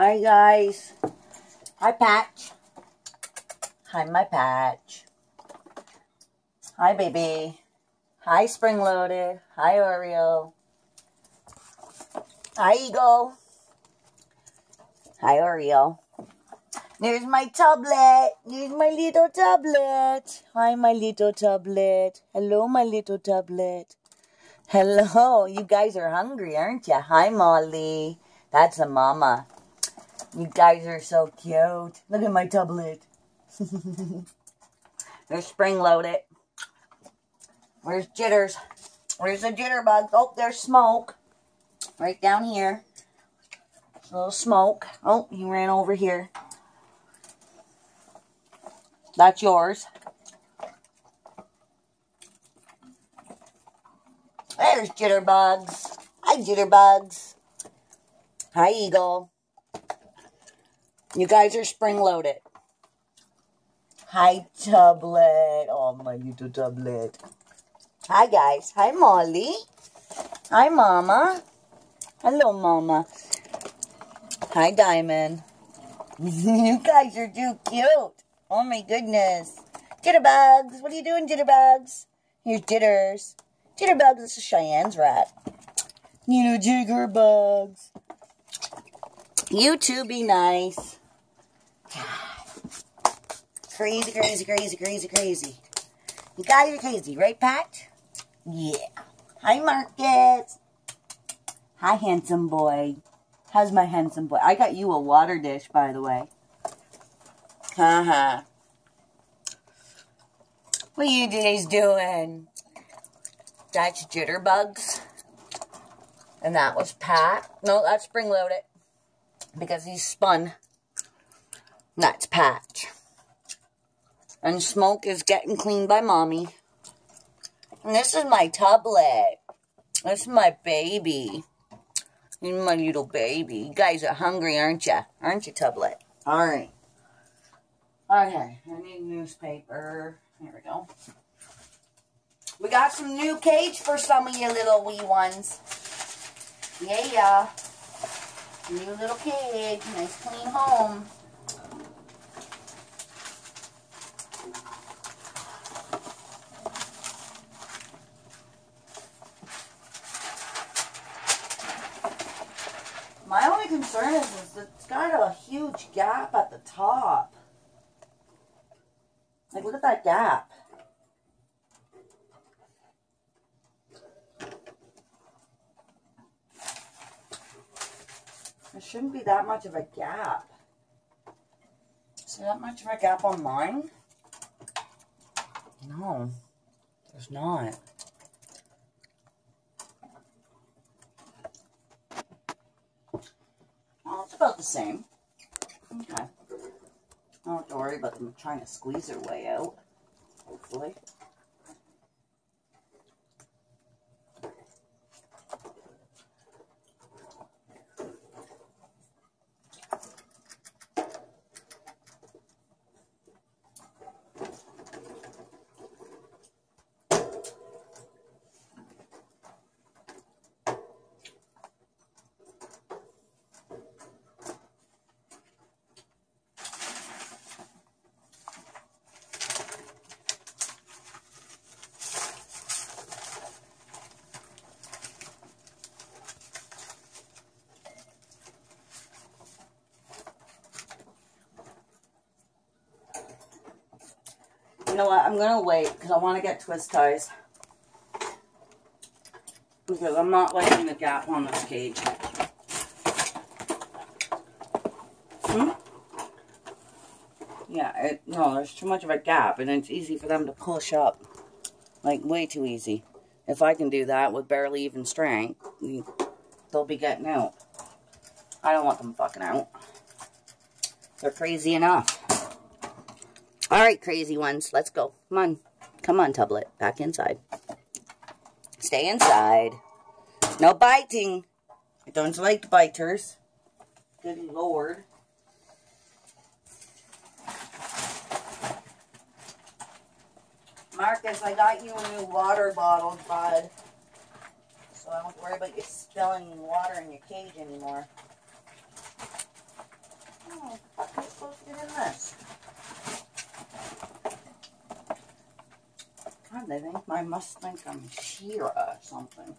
Hi, guys. Hi, Patch. Hi, my Patch. Hi, baby. Hi, Spring Loaded. Hi, Oreo. Hi, Eagle. Hi, Oreo. There's my tablet. There's my little tablet. Hi, my little tablet. Hello, my little tablet. Hello. You guys are hungry, aren't you? Hi, Molly. That's a mama. You guys are so cute. Look at my tablet. They're spring loaded. Where's Jitters? Where's the jitterbug? Oh, there's smoke. Right down here. a little smoke. Oh, he ran over here. That's yours. There's Jitterbugs. Hi, Jitterbugs. Hi, Eagle. You guys are spring loaded. Hi, Tublet. Oh, my little Tublet. Hi, guys. Hi, Molly. Hi, Mama. Hello, Mama. Hi, Diamond. you guys are too cute. Oh, my goodness. Jitterbugs. What are you doing, Jitterbugs? Here's Jitters. Jitterbugs, this is Cheyenne's rat. You know, Jitterbugs. You two be nice. Crazy, crazy, crazy, crazy, crazy. You guys are crazy, right, Pat? Yeah. Hi, Marcus. Hi, handsome boy. How's my handsome boy? I got you a water dish, by the way. Haha. what are you guys doing? That's Jitterbugs. And that was Pat. No, that's Spring Loaded. Because he's spun. That's Patch. And Smoke is getting cleaned by Mommy. And this is my tablet. This is my baby. You're my little baby. You guys are hungry, aren't you? Aren't you, tablet? All right. Okay, I need newspaper. Here we go. We got some new cage for some of you little wee ones. Yeah. New little cage. Nice clean home. My only concern is, is it's got a huge gap at the top. Like, look at that gap. There shouldn't be that much of a gap. Is there that much of a gap on mine? No, there's not. Well, it's about the same. Okay. I don't have to worry about them trying to squeeze their way out, hopefully. Know what? I'm going to wait because I want to get twist ties. Because I'm not liking the gap on this cage. Hmm? Yeah, it, no, there's too much of a gap and it's easy for them to push up. Like, way too easy. If I can do that with barely even strength, they'll be getting out. I don't want them fucking out. They're crazy enough. All right, crazy ones. Let's go. Come on. Come on, Tublet. Back inside. Stay inside. No biting. I don't like biters. Good lord. Marcus, I got you a new water bottle, bud. So I don't worry about you spilling water in your cage anymore. Oh, They think I must think I'm Shira or something.